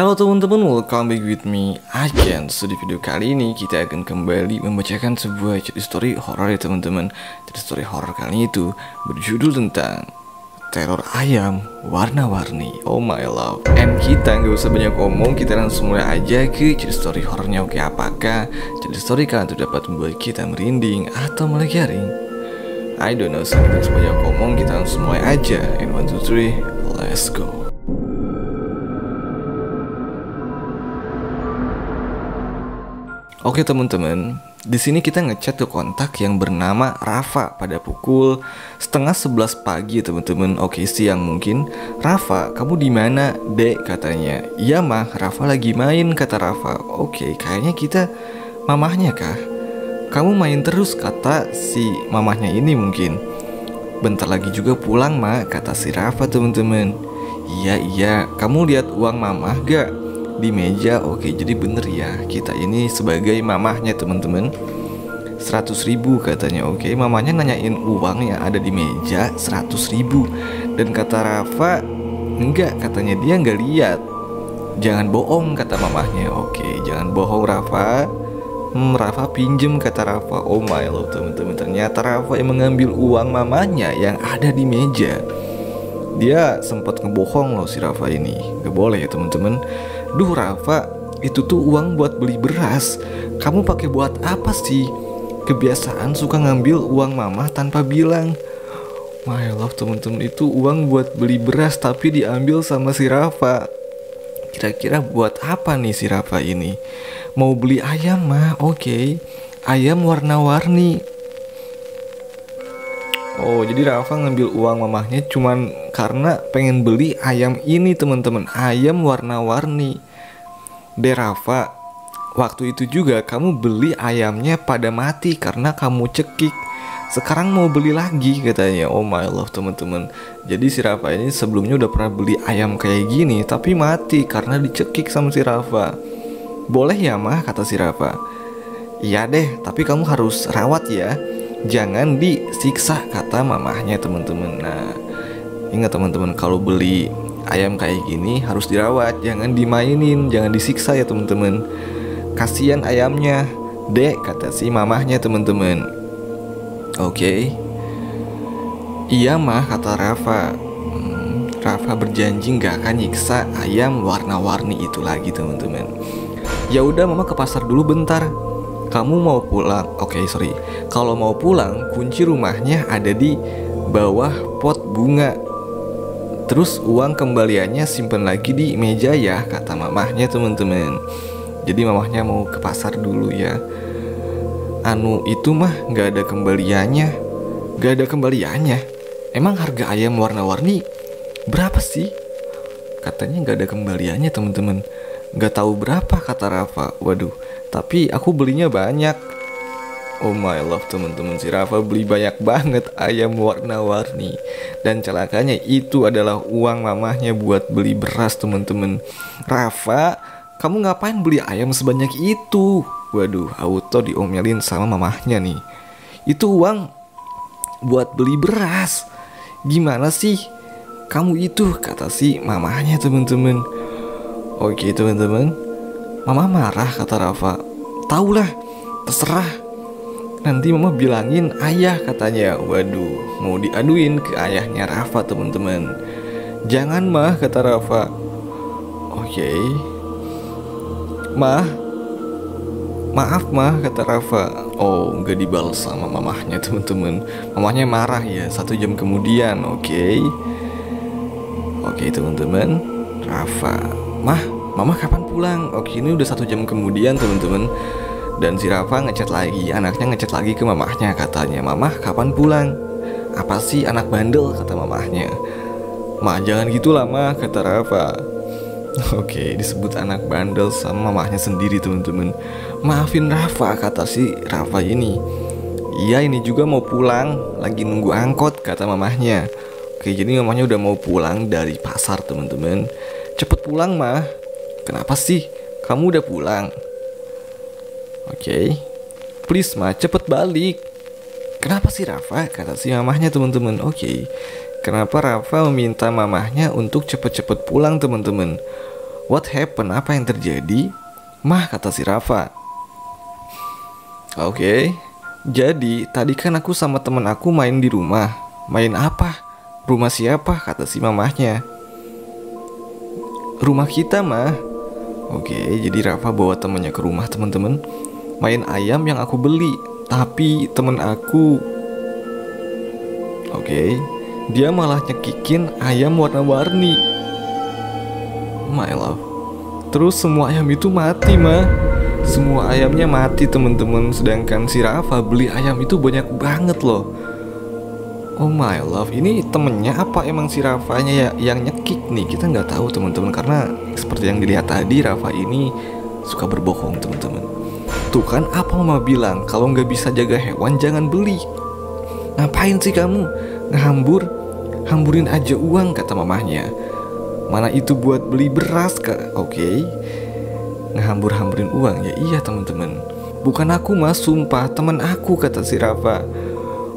Halo teman-teman, welcome back with me Ajan So di video kali ini kita akan kembali membacakan sebuah cerita story horror ya teman-teman. Cerita story horror kali itu berjudul tentang Teror ayam warna-warni. Oh my love. And kita nggak usah banyak ngomong Kita langsung mulai aja ke cerita story horornya. Oke apakah cerita story kalian itu dapat membuat kita merinding atau malah I don't know, so kita ngomong Kita langsung mulai aja. In 1, 2, 3, let's go Oke teman-teman, di sini kita ngechat ke kontak yang bernama Rafa pada pukul setengah sebelas pagi teman-teman. Oke siang mungkin. Rafa, kamu di mana? Dek katanya. Iya mah, Rafa lagi main kata Rafa. Oke, kayaknya kita mamahnya kah? Kamu main terus kata si mamahnya ini mungkin. Bentar lagi juga pulang mah kata si Rafa teman-teman. Iya iya, kamu lihat uang mamah gak? Di meja. Oke jadi bener ya kita ini sebagai mamahnya teman-teman. 100 ribu katanya. Oke mamanya nanyain uang yang ada di meja 100 ribu. Dan kata Rafa enggak katanya dia nggak lihat. Jangan bohong kata mamahnya. Oke jangan bohong Rafa. Hmm, Rafa pinjem kata Rafa. Oh my love teman-teman. Ternyata Rafa yang mengambil uang mamanya yang ada di meja. Dia sempat ngebohong loh si Rafa ini. Gak boleh ya teman-teman Duh Rafa, itu tuh uang buat beli beras. Kamu pakai buat apa sih? Kebiasaan suka ngambil uang mama tanpa bilang. My love temen-temen itu uang buat beli beras tapi diambil sama si Rafa. Kira-kira buat apa nih si Rafa ini? Mau beli ayam mah, oke. Okay. Ayam warna-warni. Oh, jadi Rafa ngambil uang mamahnya cuman karena pengen beli ayam ini teman-teman. Ayam warna-warni. Deh Rafa waktu itu juga kamu beli ayamnya pada mati karena kamu cekik. Sekarang mau beli lagi katanya. Oh my love teman-teman. Jadi si Rafa ini sebelumnya udah pernah beli ayam kayak gini tapi mati karena dicekik sama si Rafa. Boleh ya mah? Kata si Rafa. Iya deh tapi kamu harus rawat ya jangan disiksa kata mamahnya teman-teman nah Ingat teman-teman kalau beli ayam kayak gini harus dirawat, jangan dimainin, jangan disiksa ya teman-teman. Kasihan ayamnya. Dek kata si mamahnya teman-teman. Oke. Okay. Iya mah kata Rafa. Hmm, Rafa berjanji nggak akan nyiksa ayam warna-warni itu lagi teman-teman. Ya udah mama ke pasar dulu bentar. Kamu mau pulang? Oke okay, sorry. Kalau mau pulang kunci rumahnya ada di bawah pot bunga Terus uang kembaliannya simpen lagi di meja ya kata mamahnya teman-teman. Jadi mamahnya mau ke pasar dulu ya. Anu itu mah nggak ada kembaliannya, nggak ada kembaliannya. Emang harga ayam warna-warni berapa sih? Katanya nggak ada kembaliannya teman-teman. Nggak tahu berapa kata Rafa. Waduh, tapi aku belinya banyak. Oh my love teman-teman si Rafa beli banyak banget ayam warna-warni Dan celakanya itu adalah uang mamahnya buat beli beras teman-teman Rafa kamu ngapain beli ayam sebanyak itu? Waduh auto diomelin sama mamahnya nih Itu uang buat beli beras Gimana sih? Kamu itu kata si mamahnya teman-teman Oke teman-teman Mama marah kata Rafa. Taulah terserah. Nanti mama bilangin ayah katanya. Waduh mau diaduin ke ayahnya Rafa teman-teman. Jangan mah kata Rafa. Oke. Mah Maaf mah kata Rafa. Oh nggak dibalas sama mamahnya teman-teman. Mamahnya marah ya satu jam kemudian Oke. Oke okay, teman-teman. Rafa. Mah mama kapan pulang Oke ini udah satu jam kemudian teman-teman dan si Rafa ngechat lagi, anaknya ngechat lagi ke mamahnya katanya, Mamah kapan pulang? Apa sih anak bandel kata mamahnya. Ma jangan gitu lah mah kata Rafa. Oke disebut anak bandel sama mamahnya sendiri teman-teman. Maafin Rafa kata si Rafa ini. Iya ini juga mau pulang, lagi nunggu angkot kata mamahnya. Oke jadi mamahnya udah mau pulang dari pasar teman-teman. Cepet pulang mah. Kenapa sih? Kamu udah pulang? Oke. Okay. Please ma, cepet balik. Kenapa sih Rafa? Kata si mamahnya teman-teman. Oke. Okay. Kenapa Rafa meminta mamahnya untuk cepet-cepet pulang teman-teman? What happened? Apa yang terjadi? Mah kata si Rafa. Oke, okay. jadi tadi kan aku sama temen aku main di rumah. Main apa? Rumah siapa? Kata si mamahnya. Rumah kita mah. Oke, jadi Rafa bawa temennya ke rumah teman-teman. Main ayam yang aku beli, tapi temen aku. Oke, dia malah nyekikin ayam warna-warni. My love. Terus semua ayam itu mati mah Semua ayamnya mati temen-temen Sedangkan si Rafa beli ayam itu banyak banget loh Oh my love Ini temennya apa emang si Rafanya ya yang nyekik nih? Kita nggak tahu temen-temen Karena seperti yang dilihat tadi Rafa ini suka berbohong temen-temen Tuh kan apa mama bilang Kalau nggak bisa jaga hewan jangan beli. Ngapain sih kamu? Ngehambur? Hamburin aja uang kata mamahnya. Mana itu buat beli beras kak? Oke. Okay. Ngehambur-hamburin uang Ya iya teman-teman. Bukan aku mas sumpah teman aku kata si Rafa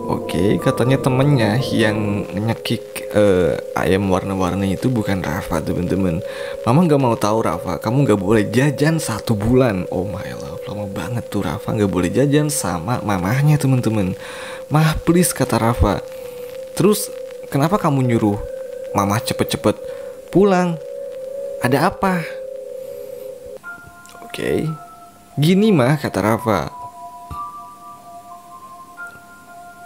Oke katanya temennya yang nyekik uh, ayam warna-warni itu bukan Rafa teman-teman Mama gak mau tahu Rafa Kamu gak boleh jajan satu bulan Oh my love lama banget tuh Rafa gak boleh jajan sama mamahnya teman-teman Mah please kata Rafa Terus kenapa kamu nyuruh Mama cepet-cepet pulang. Ada apa? Oke. Gini mah kata Rafa.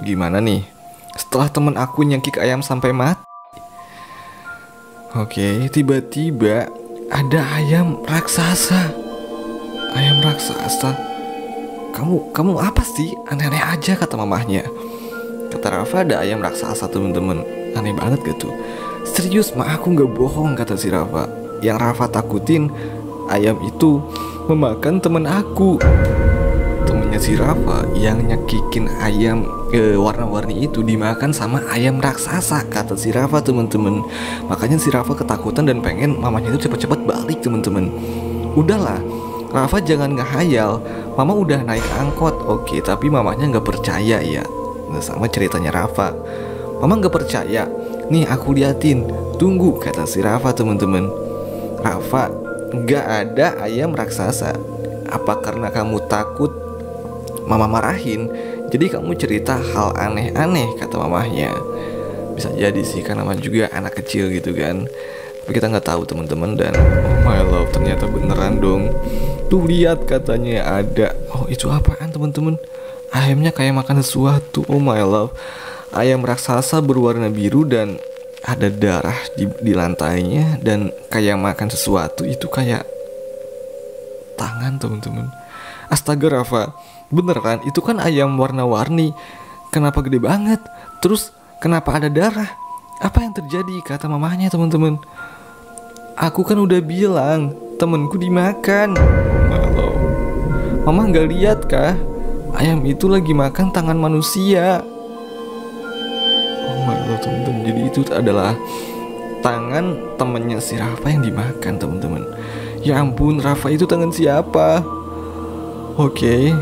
Gimana nih? Setelah temen aku nyengkik ayam sampai mati. Oke, tiba-tiba ada ayam raksasa. Ayam raksasa. Kamu kamu apa sih? Aneh-aneh aja kata mamahnya. Kata Rafa ada ayam raksasa temen-temen. Aneh banget gitu. Serius mah aku nggak bohong kata si Rafa Yang Rafa takutin ayam itu memakan temen aku Temennya si Rafa yang nyakikin ayam e, warna-warni itu dimakan sama ayam raksasa Kata si Rafa temen-temen Makanya si Rafa ketakutan dan pengen mamanya itu cepet-cepet balik temen-temen Udahlah Rafa jangan ngehayal. Mama udah naik angkot. Oke tapi mamanya nggak percaya ya. Nah, sama ceritanya Rafa. Mama nggak percaya. Nih aku liatin. Tunggu kata si Rafa teman-teman. Rafa Gak ada ayam raksasa. Apa karena kamu takut Mama marahin Jadi kamu cerita hal aneh-aneh Kata mamahnya. Bisa jadi sih karena mama juga anak kecil gitu kan. Tapi kita nggak tahu teman-teman Dan oh my love ternyata beneran dong. Tuh lihat katanya ada. Oh itu apaan teman-teman? Ayamnya kayak makan sesuatu Oh my love. Ayam raksasa berwarna biru dan ada darah di, di lantainya dan kayak makan sesuatu itu kayak tangan teman-teman astaga Rafa. Beneran itu kan ayam warna-warni. Kenapa gede banget? Terus kenapa ada darah? Apa yang terjadi? Kata mamanya teman-teman. Aku kan udah bilang temenku dimakan. Halo. mama nggak lihat kah? Ayam itu lagi makan tangan manusia. Loh temen-temen jadi itu adalah tangan temennya si Rafa yang dimakan teman-teman. Ya ampun Rafa itu tangan siapa oke. Okay.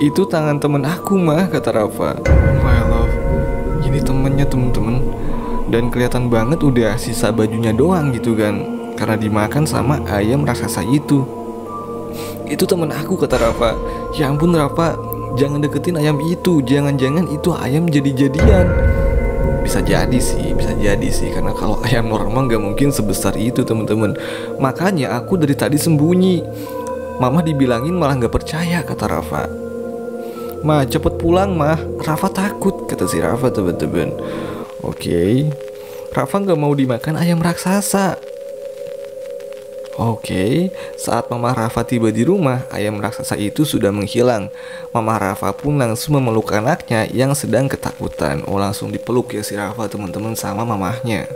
itu tangan temen aku mah kata Rafa. My love ini temennya temen-temen. Dan kelihatan banget udah sisa bajunya doang gitu kan. Karena dimakan sama ayam raksasa itu. Itu temen aku kata Rafa. Ya ampun Rafa. Jangan deketin ayam itu. Jangan-jangan itu ayam jadi-jadian bisa jadi sih bisa jadi sih. Karena kalau ayam normal nggak mungkin sebesar itu teman-teman. Makanya aku dari tadi sembunyi. Mama dibilangin malah nggak percaya kata Rafa. Ma cepet pulang mah Rafa takut kata si Rafa teman-teman. Oke. Rafa nggak mau dimakan ayam raksasa Oke, saat Mama Rafa tiba di rumah, ayam raksasa itu sudah menghilang. Mama Rafa pun langsung memeluk anaknya yang sedang ketakutan. Oh, langsung dipeluk ya si Rafa teman-teman sama mamahnya.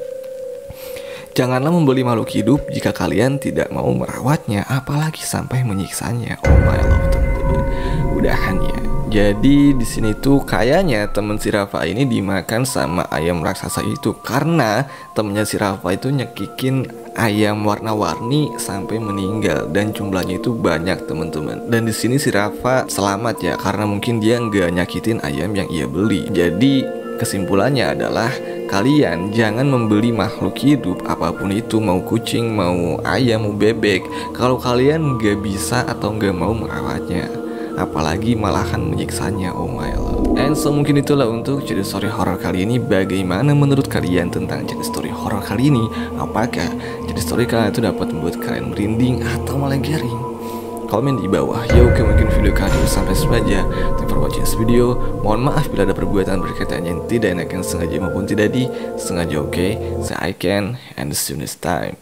Janganlah membeli makhluk hidup jika kalian tidak mau merawatnya, apalagi sampai menyiksanya. Oh my love teman-teman. Udahan ya. Jadi di sini tuh kayaknya temen si Rafa ini dimakan sama ayam raksasa itu karena temennya si Rafa itu nyekikin ayam warna-warni sampai meninggal dan jumlahnya itu banyak teman-teman. Dan di sini si Rafa selamat ya karena mungkin dia nggak nyakitin ayam yang ia beli. Jadi Kesimpulannya adalah kalian jangan membeli makhluk hidup apa pun itu mau kucing, mau ayam, mau bebek kalau kalian gak bisa atau gak mau merawatnya apalagi malahan menyiksanya oh my lord. And so mungkin itulah untuk cerita story horror kali ini. Bagaimana menurut kalian tentang cerita story horror kali ini? Apakah cerita story kalian itu dapat membuat kalian merinding atau malah garing? Komen di bawah. Ya oke mungkin video kali ini sampai saja thank for watching this video. Mohon maaf bila ada perbuatan berkaitan yang tidak enak yang sengaja maupun tidak di sengaja oke? Okay? say I can and see you next time